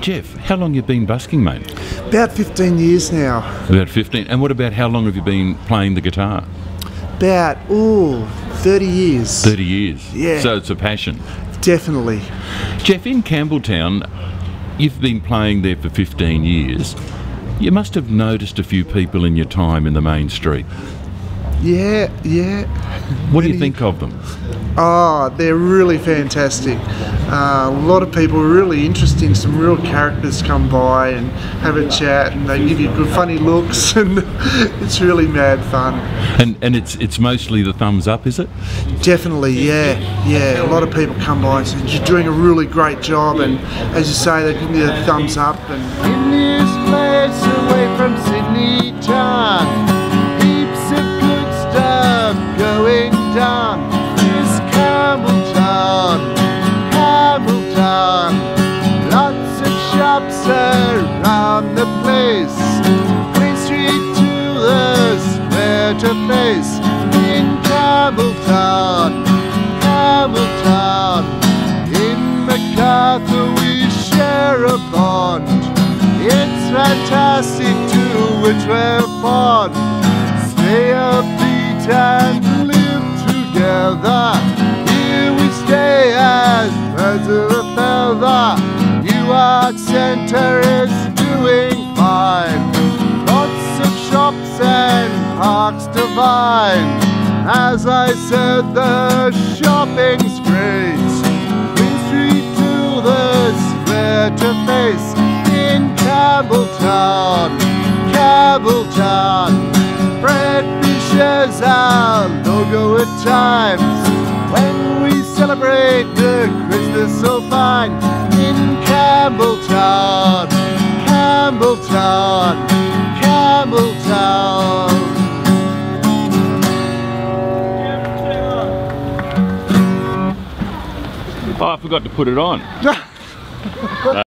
Jeff, how long you been busking, mate? About 15 years now. About 15. And what about how long have you been playing the guitar? About, ooh, 30 years. 30 years. Yeah. So it's a passion. Definitely. Jeff, in Campbelltown, you've been playing there for 15 years. You must have noticed a few people in your time in the main street. Yeah, yeah. What do you think of them? Oh, they're really fantastic. Uh, a lot of people are really interesting. Some real characters come by and have a chat, and they give you good, funny looks, and it's really mad fun. And and it's it's mostly the thumbs up, is it? Definitely, yeah, yeah. A lot of people come by and say you're doing a really great job, and as you say, they give me a thumbs up, and In this place away from Sydney town, lots of shops around the place. Queen Street to square to face in Campbelltown, Campbelltown. In Macarthur we share a bond. It's fantastic to which we're born. Stay upbeat and live together. Here we stay as birds of a feather. Art Center is doing fine. Lots of shops and parks divine. As I said, the shopping's great. Queen Street to the square to face in Campbelltown, Campbelltown. Fred Fisher's our logo at times when we celebrate the Christmas so fine in Campbelltown, Campbelltown, Campbelltown. Oh, I forgot to put it on.